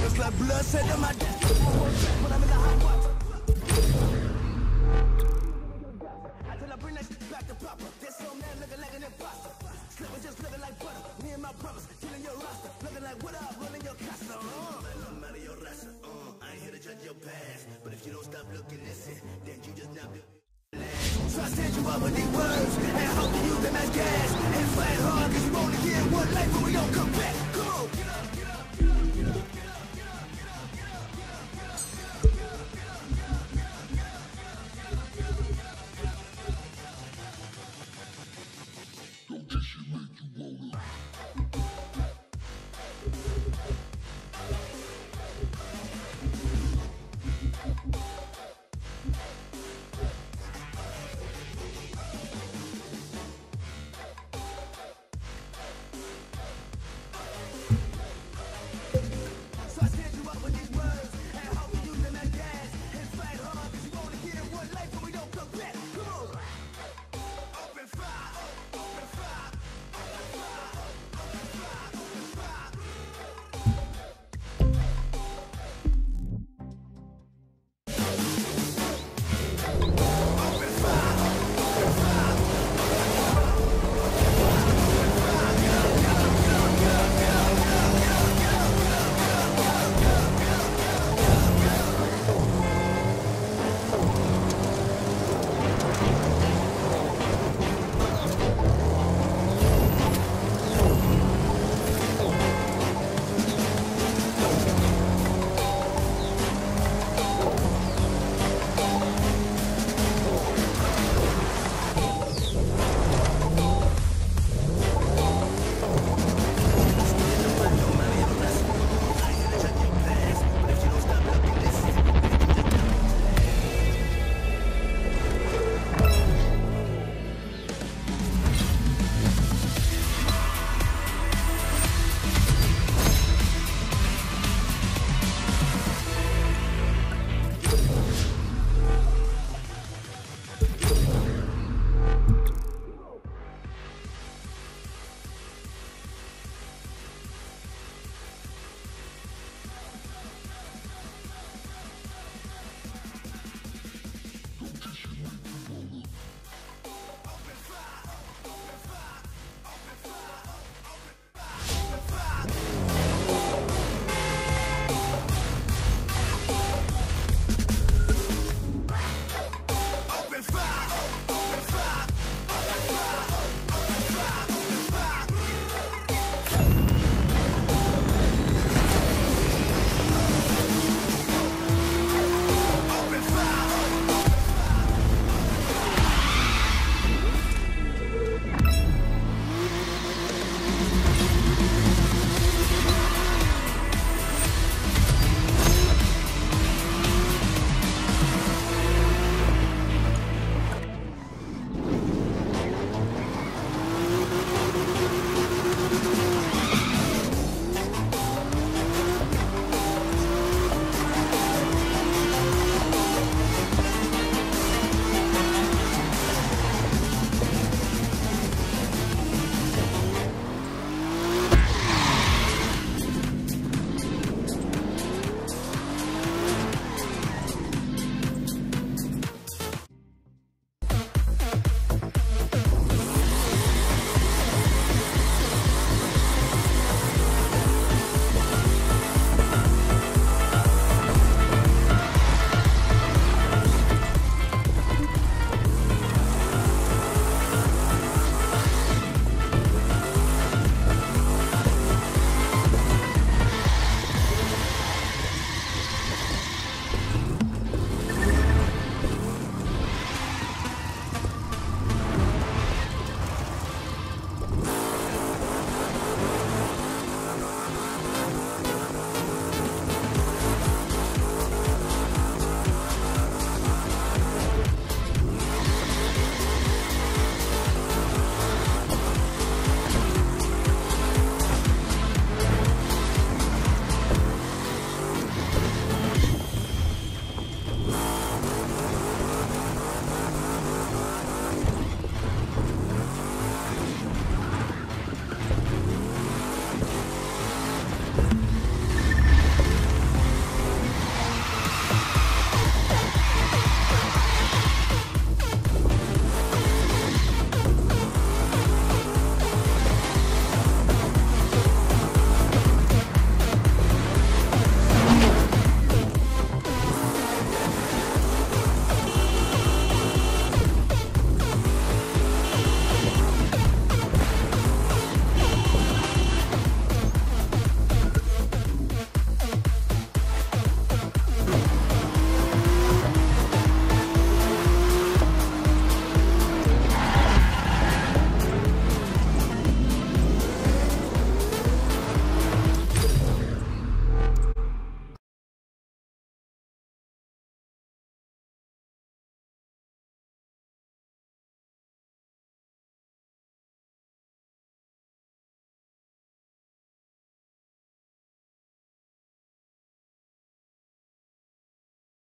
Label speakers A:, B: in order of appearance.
A: Looks like blood said to my death. When I'm in the hot water. Until I bring that shit back to proper. This old man looking like an imposter. Slipping just looking like butter. Me and my brothers killing your roster. Looking like what up, running your castle. I'm out of your roster. Uh, I ain't here to judge your past. But if you don't stop looking listen, then you just not built. So I send you up with these words and hope you use them as gas and fight hard cause you only